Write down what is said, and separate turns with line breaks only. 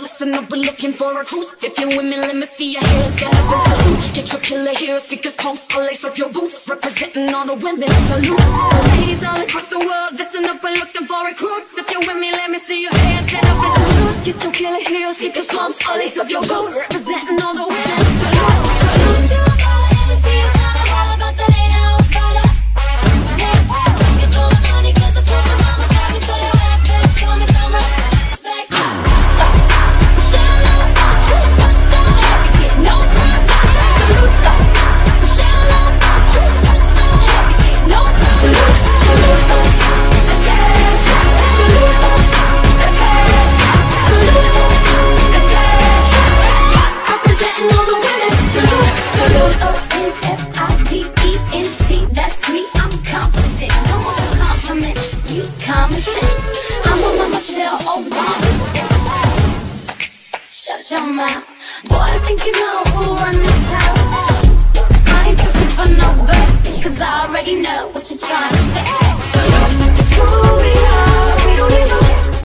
listen up, we're looking for recruits. If you're women, let me see your hands. Stand up and salute. Get your killer heels, sneakers, pumps, or lace up your boots. Representing all the women, salute. So ladies all across the world, listen up, we're looking for recruits. If you're women, let me see your hands. Stand up and salute. Get your killer heels, sneakers, pumps, or lace up your boots. Representing all the women, Me, I'm confident. No more compliments. Use common sense. I'm on my Michelle Obama. Shut your mouth. Boy, I think you know who run this house. I ain't pushing for no bet. Cause I already know what you're trying to say.